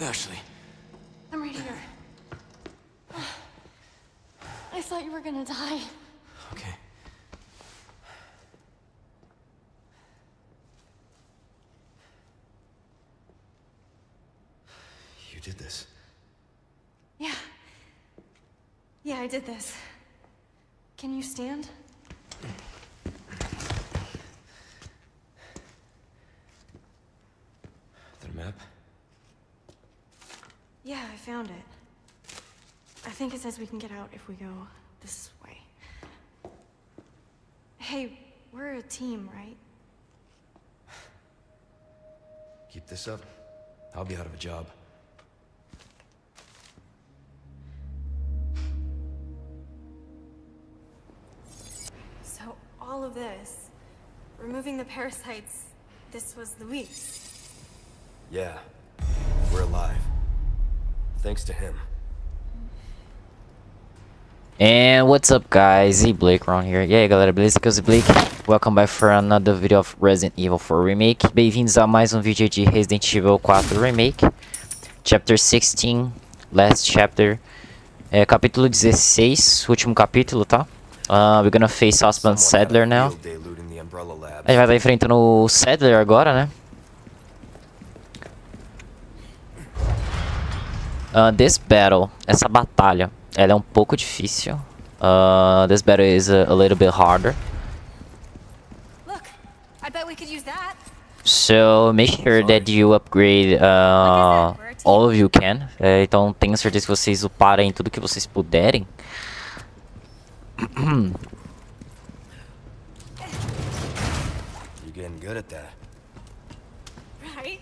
Ashley. I'm right here. I thought you were gonna die. Okay. You did this. Yeah. Yeah, I did this. Can you stand? Mm. The map? Yeah, I found it. I think it says we can get out if we go this way. Hey, we're a team, right? Keep this up. I'll be out of a job. So, all of this, removing the parasites, this was Luis. Yeah. We're alive. Thanks to him. And what's up guys, E Blake around here. E aí galera, beleza? Aqui é o Z Blake. Welcome back for another video of Resident Evil 4 Remake. Bem-vindos a mais um vídeo de Resident Evil 4 Remake. Chapter 16, last chapter. É, capítulo 16, último capítulo, tá? Uh, we're gonna face a Sadler now. A gente vai estar enfrentando o Sadler agora, né? Uh, this battle, essa batalha, ela é um pouco difícil. Uh, this battle is a, a little bit harder. Look, I bet we could use that. So make sure that you upgrade uh, all of you can. É, então tenho certeza que vocês uparem tudo que vocês puderem. You're getting good at that. Right?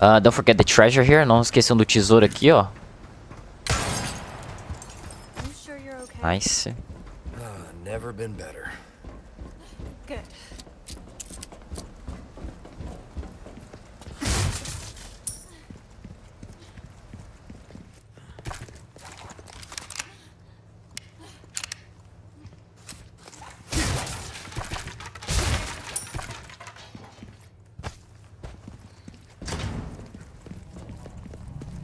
Uh, don't forget the treasure here. Não esqueçam do tesouro aqui, ó. Nice. Ah, never been better. Good.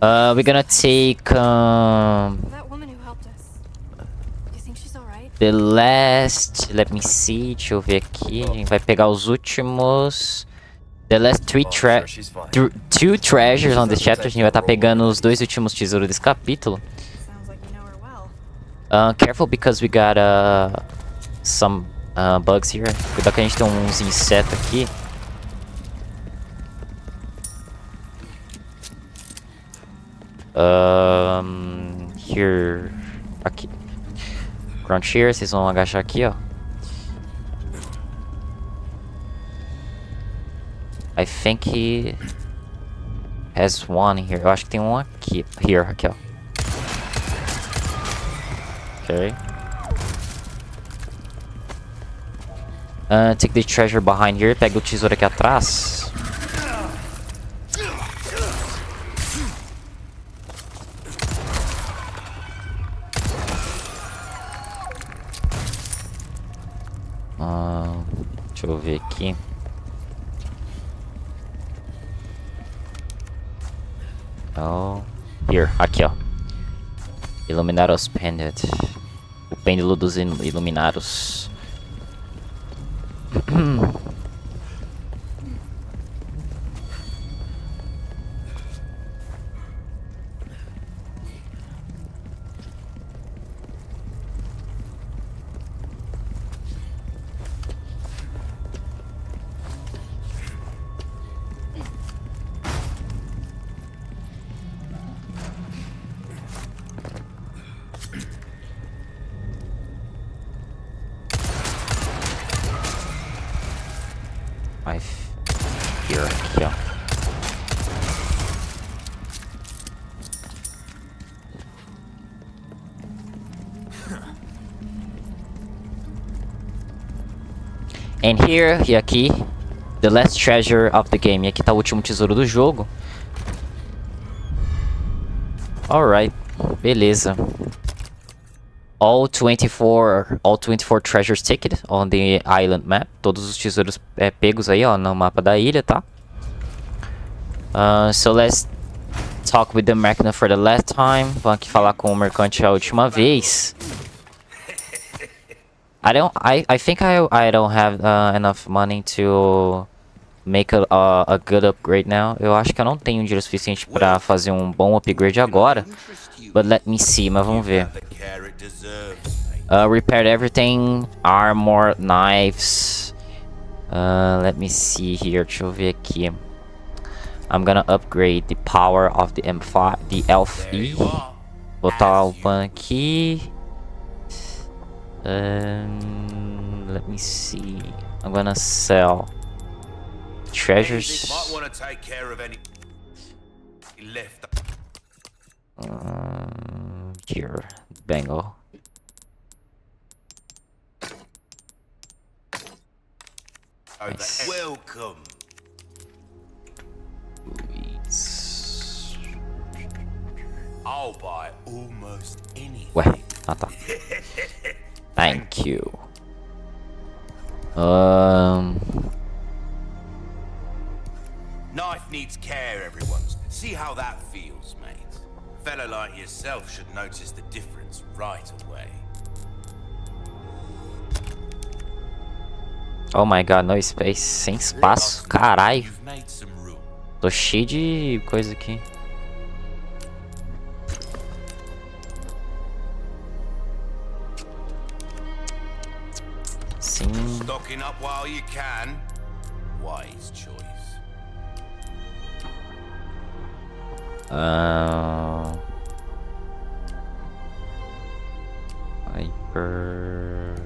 Uh, we're gonna take um, That woman who helped us. You think she's alright? the last. Let me see. Deixa eu ver aqui. A gente vai pegar os últimos. The last three Oh, tre two treasures on this chapter. A gente vai estar pegando os dois últimos tesouros desse capítulo. Sounds like you know her well. Uh, careful because we got uh, some uh, bugs here. Cuidado que a gente tem uns insetos aqui. Um, here, aqui. Ground shear, vocês vão agachar aqui, ó. I think he has one here. Eu acho que tem um aqui. Here, aqui, ó. Okay. Uh, take the treasure behind here. Pega o tesouro aqui atrás. Deixa eu ver aqui. Oh, here, aqui ó. Iluminaros Pendant. O pêndulo dos il- Iluminaros. And here, e aqui, the last treasure of the game. E aqui tá o último tesouro do jogo. Alright, beleza. All 24, all 24 treasures ticket on the island map. Todos os tesouros é, pegos aí, ó, no mapa da ilha, tá? Uh, so let's talk with the merchant for the last time. Vamos aqui falar com o mercante a última vez. I don't. I I think I I don't have uh, enough money to make a, a a good upgrade now. Eu acho que eu não tenho dinheiro suficiente para fazer um bom upgrade agora. But let me see. Mas vamos ver. Uh, repaired everything. Armor, knives. Uh, let me see here. Deixa eu ver aqui. I'm gonna upgrade the power of the M5, the Elf E. Botar o pan aqui. Um, let me see. I'm gonna sell treasures. Um, here, bangle. Oh, nice. Welcome. I'll buy almost anything. Wait, not that. Thank you. Um, Knife needs care, everyone's. See how that feels, mate. Fellow like yourself should notice the difference right away. oh my god, no space. Sem espaço. Caralho. You've made some room. Tô cheio de coisa aqui. Up while you can. Wise choice. Uh, hyper.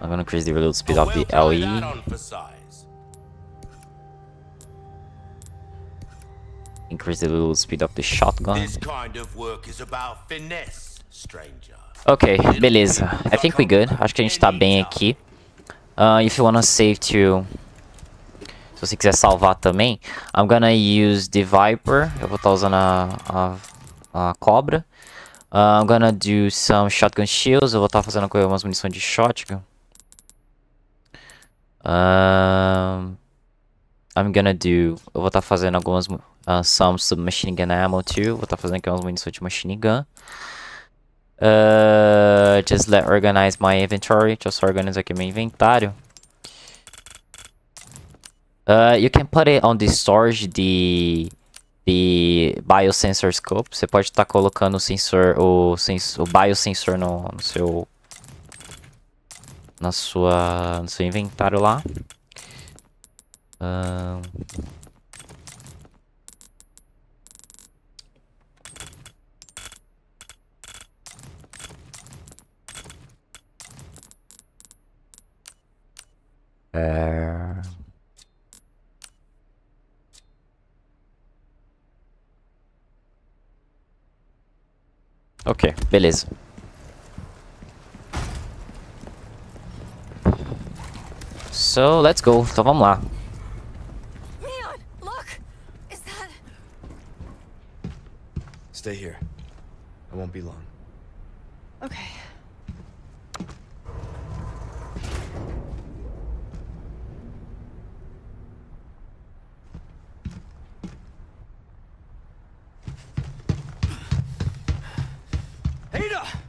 I'm gonna increase the reload speed of the well, try that LE. on for size. Increase the reload speed of the shotgun. This kind of work is about finesse. Ok, beleza. I think we good. Acho que a gente tá bem aqui. Uh, if you wanna save to... Se você quiser salvar também, I'm gonna use the Viper. Eu vou estar usando a, a, a cobra. Uh, I'm gonna do some shotgun shields. Eu vou estar fazendo com umas munições de shotgun. Um, I'm gonna do... Eu vou estar fazendo algumas... Uh, some submachine gun ammo too. Vou estar fazendo aqui umas munições de machine gun. Uh, just let organize my inventory. Eu só organizar aqui meu inventário. Uh, you can put it on the storage the the biosensor scope. Você pode estar colocando o sensor o, sens o biosensor no, no seu na sua no seu inventário lá. Ahn. É... Ok, beleza. So, let's go. Então vamos lá. Leon, look! Is that... Stay here. I won't be long. Okay. Ada!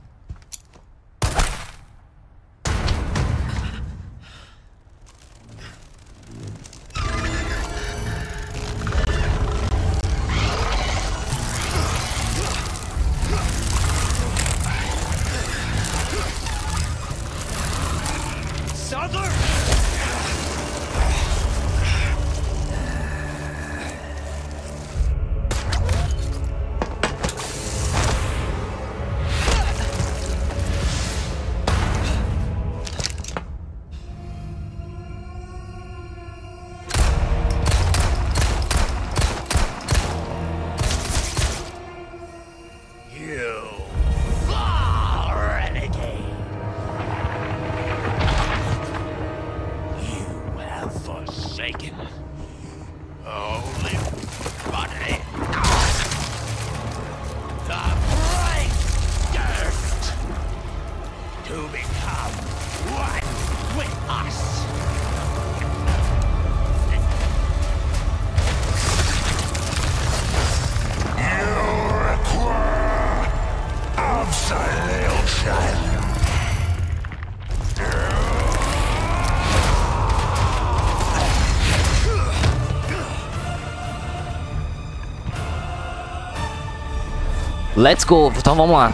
Let's go. Então vamos lá.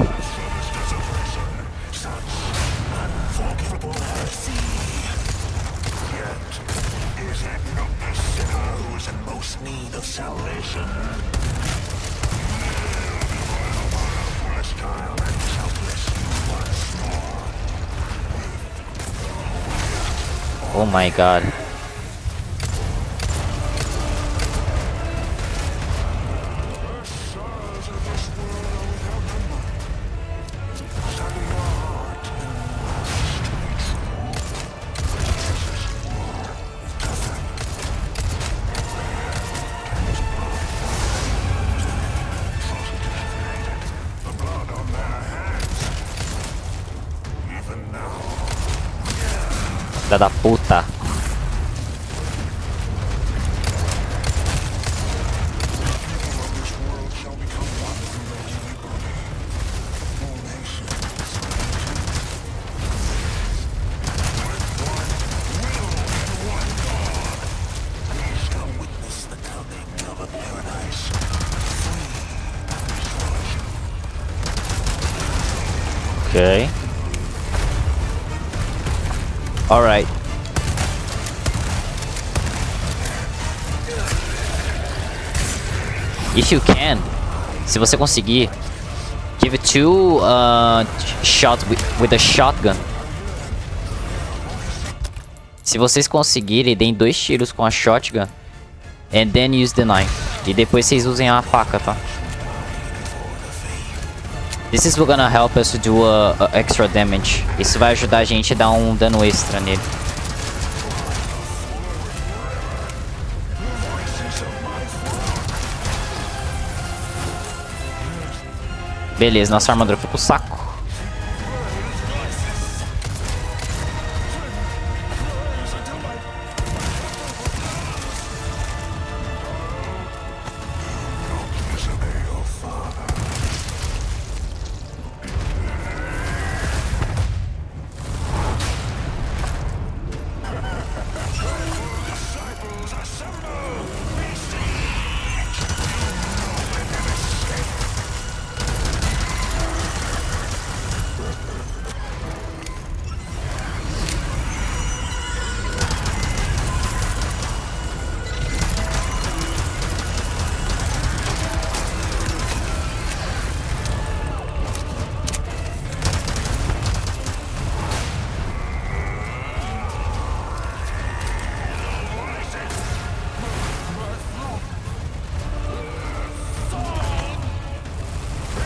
Oh my god. Da puta. Se você conseguir, give two uh, shots with, with a shotgun. Se vocês conseguirem, deem dois tiros com a shotgun. And then use the knife. E depois vocês usem a faca, tá? This is gonna help us do a, a extra damage. Isso vai ajudar a gente a dar um dano extra nele. Beleza, nossa armadura foi pro saco.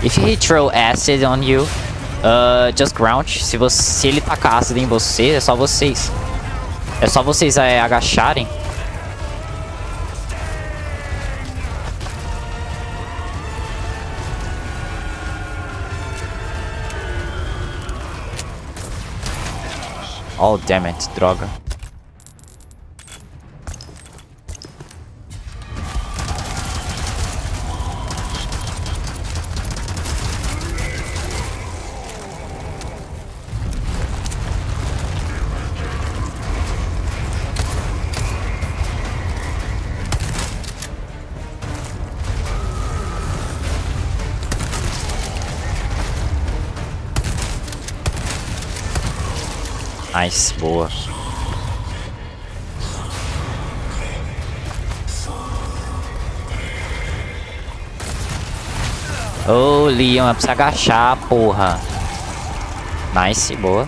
If he throw acid on you, uh, just crouch. Se, você, se ele tacar ácido em você, é só vocês. É só vocês é, agacharem. Oh, damn it, droga. Nice, boa. Ô, oh, Leon, precisa agachar, porra. Nice, boa.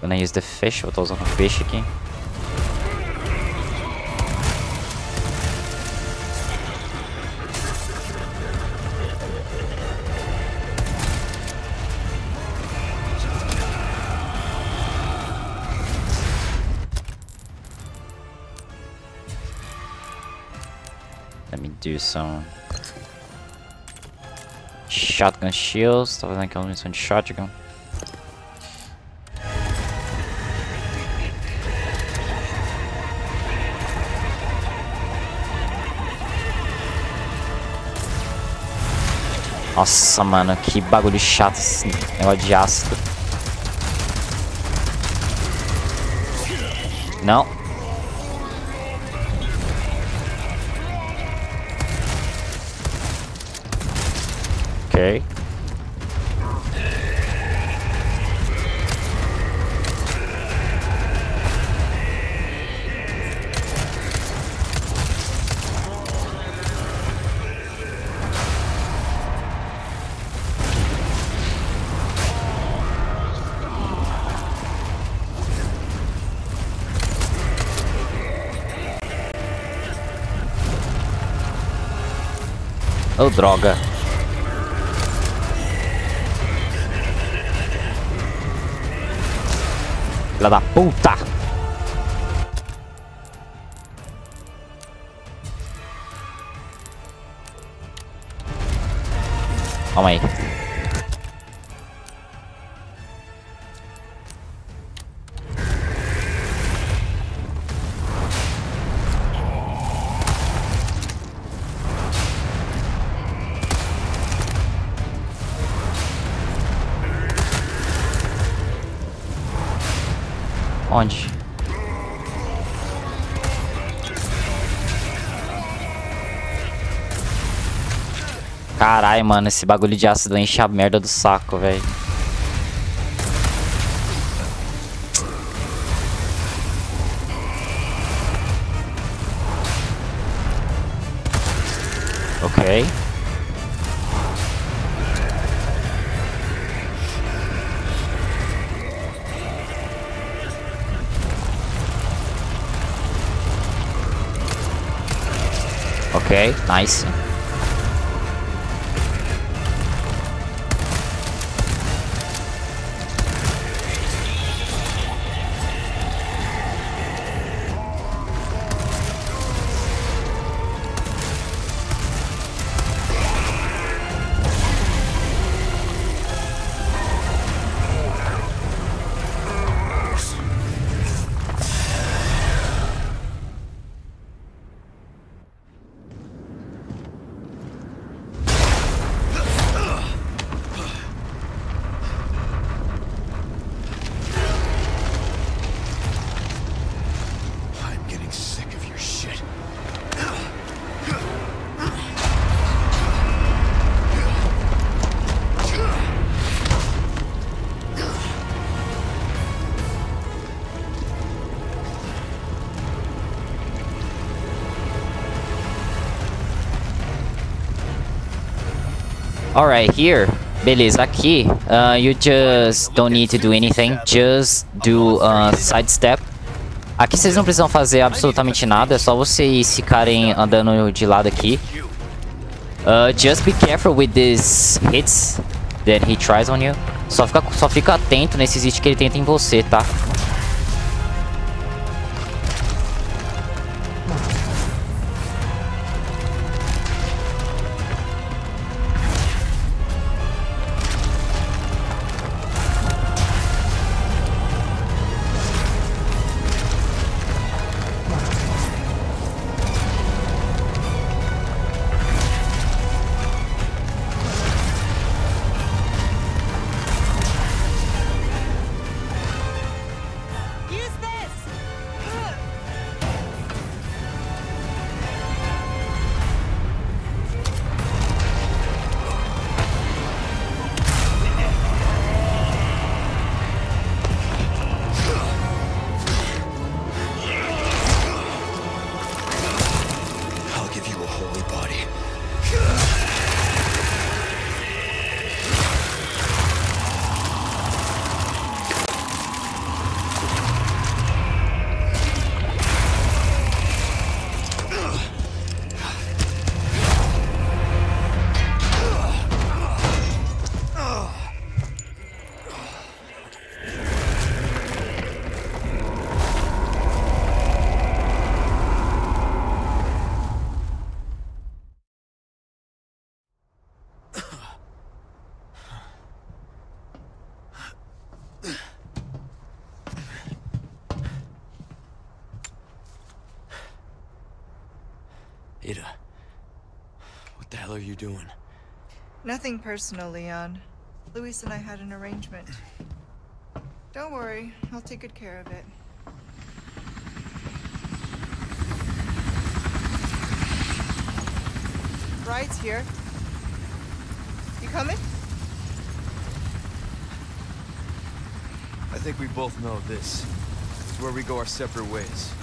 Gonna use the fish, eu tô usando o fish aqui. Some shotgun shields. Tô fazendo aquela missão de shotgun. Nossa, mano, que bagulho chato esse negócio de ácido. Não. Ok. Oh, droga. La da puta. Vamos ahí. Caralho, mano, esse bagulho de ácido enche a merda do saco, velho. Ok. Ok, nice. Alright, here. Beleza, aqui, uh, you just don't need to do anything, just do uh, sidestep. Aqui vocês não precisam fazer absolutamente nada, é só vocês ficarem andando de lado aqui. Uh, just be careful with these hits that he tries on you. Só fica, só fica atento nesses hits que ele tenta em você, tá? Hell are you doing? Nothing personal, Leon. Luis and I had an arrangement. Don't worry, I'll take good care of it. Ride's here. You coming? I think we both know this. It's where we go our separate ways.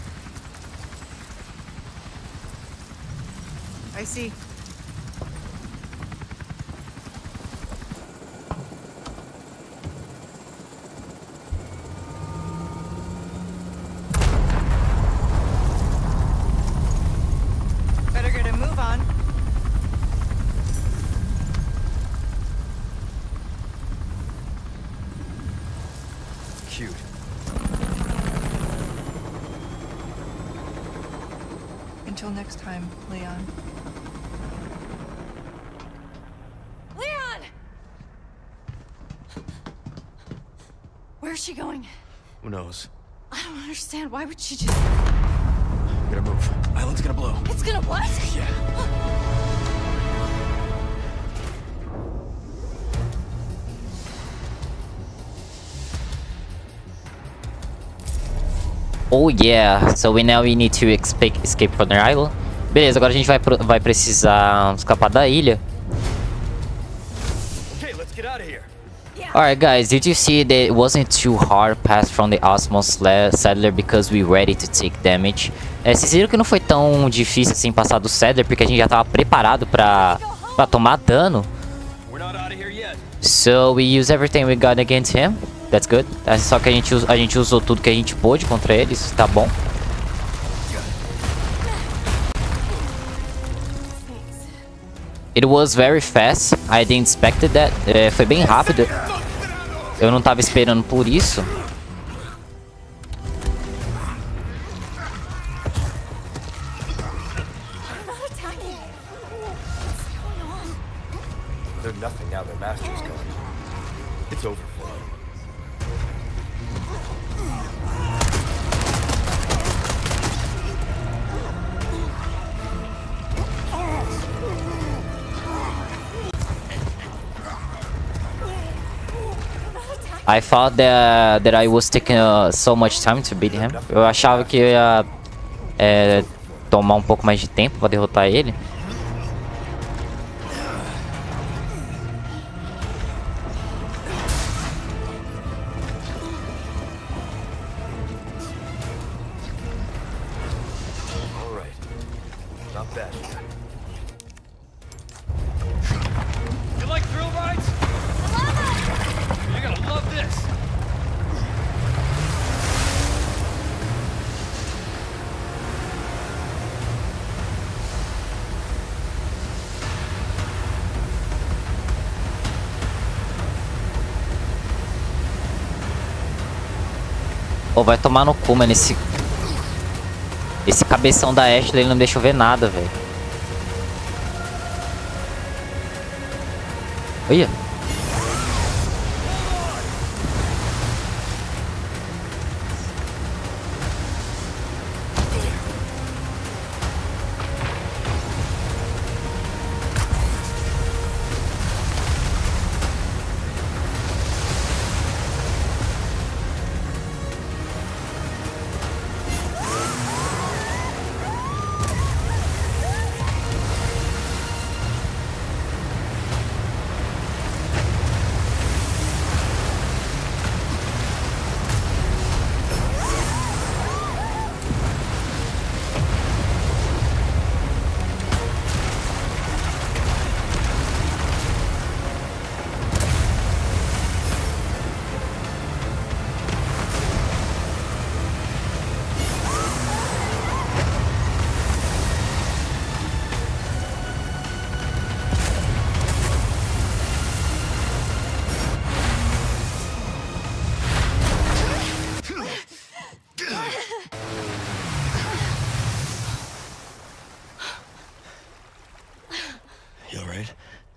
I see. Better get a move on. Cute. Until next time, Leon. Leon! Where's she going? Who knows? I don't understand. Why would she just. Gotta move. Island's gonna blow. It's gonna what? Yeah. Oh yeah, so we now we need to escape, escape from the island. Beleza, agora a gente vai, vai precisar escapar da ilha. Okay, let's get out of here. Alright guys, did you see that it wasn't too hard pass from the Osmos le- Settler because we ready to take damage? É, vocês viram que não foi tão difícil assim passar do Settler porque a gente já tava preparado pra, pra tomar dano. So we use everything we got against him. That's good. É só que a gente, a gente usou tudo que a gente pôde contra eles, tá bom. It was very fast. I didn't expect that. É, foi bem rápido. Eu não tava esperando por isso. I thought that, that I was taking uh, so much time to beat him. Eu achava que eu ia é, tomar um pouco mais de tempo pra derrotar ele. Vai tomar no cu, mano. Esse, esse cabeção da Ashley não deixa eu ver nada, velho. Olha.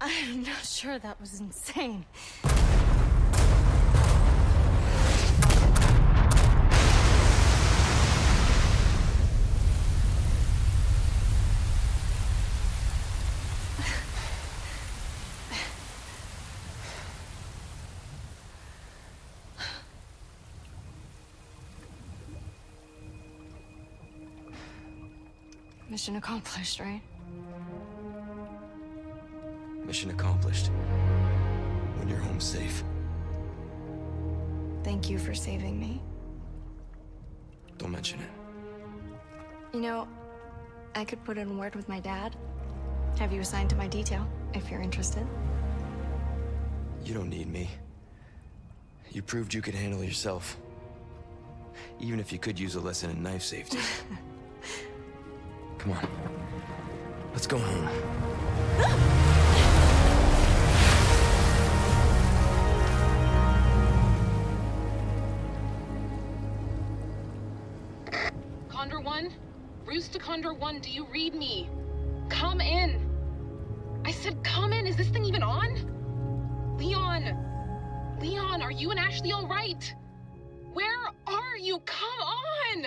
I'm not sure that was insane. Mission accomplished, right? Mission accomplished. When you're home safe. Thank you for saving me. Don't mention it. You know, I could put in a word with my dad. Have you assigned to my detail, if you're interested. You don't need me. You proved you could handle yourself. Even if you could use a lesson in knife safety. Come on. Let's go home. Roost Condor 1, do you read me? Come in! I said come in! Is this thing even on? Leon! Leon, are you and Ashley alright? Where are you? Come on!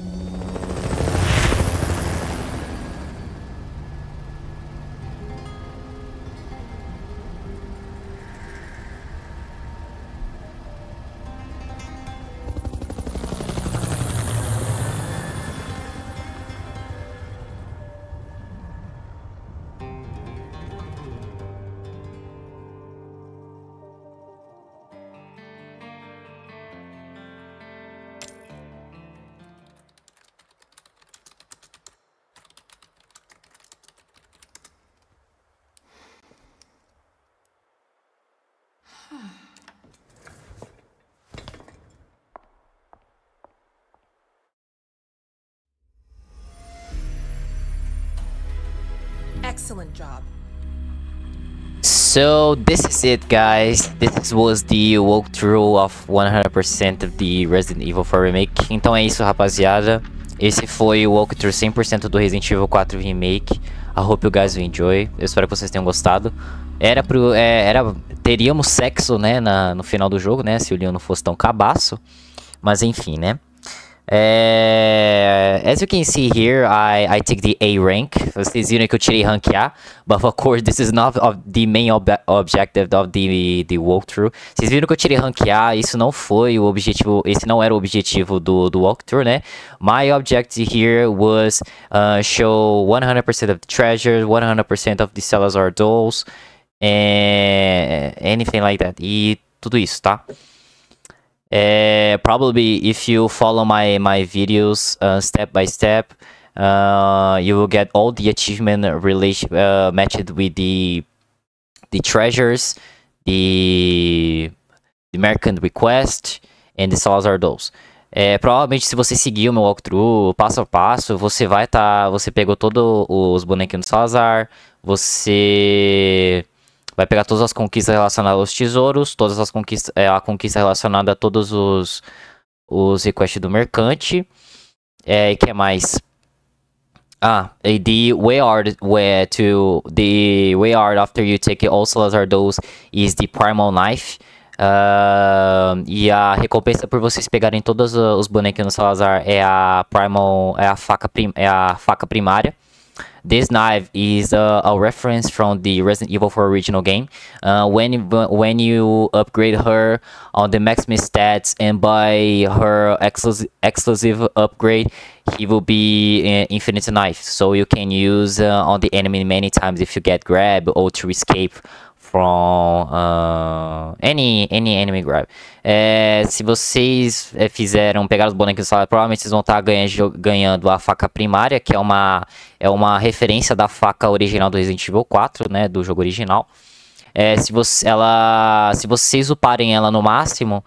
Excellent job. So this is it guys, this was the walkthrough of 100% of the Resident Evil 4 Remake. Então é isso rapaziada, esse foi o walkthrough 100% do Resident Evil 4 Remake. I hope you guys enjoy, eu espero que vocês tenham gostado. Era pro, é, era, teríamos sexo né, na, no final do jogo, né, se o Leon não fosse tão cabaço. Mas enfim, né. É, as you can see here, I, I take the A rank. Que eu tirei rank A, but of course this is not of the main ob objective of the, the walkthrough. Vocês viram que eu tirei rank A, isso não foi o objetivo, esse não era o objetivo do, do walkthrough, né? My objective here was uh, show 100% of the treasures, 100% of the Salazar dolls, and anything like that. E tudo isso, tá? Uh, probably if you follow my my videos uh, step by step uh, you will get all the achievement uh, matched with the the treasures the, the request and the Salazar é, provavelmente se você seguir o meu walkthrough passo a passo você vai estar tá, você pegou todos os bonequinhos do Salazar você vai pegar todas as conquistas relacionadas aos tesouros, todas as conquistas, é, a conquista relacionada a todos os, os requests do mercante. É, e que mais? Ah, the way art where to the way art after you take all Salazar those is the primal knife. Uh, e a recompensa por vocês pegarem todos os bonequinhos do Salazar é a primal é a faca prim, é a faca primária. This knife is a, reference from the Resident Evil 4 original game. Uh, when when you upgrade her on the maximum stats and buy her exclusive, exclusive upgrade, he will be uh, infinite knife. So you can use uh, on the enemy many times if you get grab or to escape from uh, any, any enemy grab. É, se vocês é, fizeram, pegar os bonecos lá, provavelmente vocês vão estar tá ganhando, ganhando a faca primária, que é uma, é uma referência da faca original do Resident Evil 4, né, do jogo original. É, se, você, ela, se vocês uparem ela no máximo,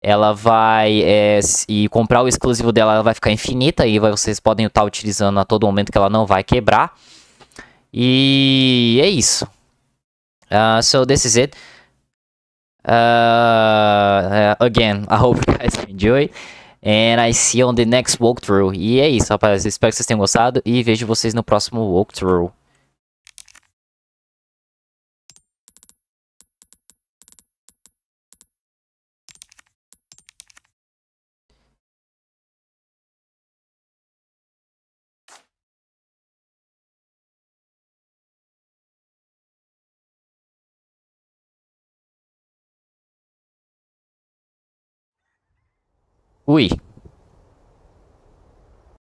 ela vai é, e comprar o exclusivo dela, ela vai ficar infinita e vocês podem estar utilizando a todo momento que ela não vai quebrar. E é isso. Uh, so this is it. Uh, uh, again, I hope you guys enjoy. And I see you on the next walkthrough. E é isso, rapaz. Espero que vocês tenham gostado. E vejo vocês no próximo walkthrough. Ui,